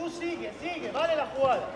Tú sigue, sigue, vale la jugada.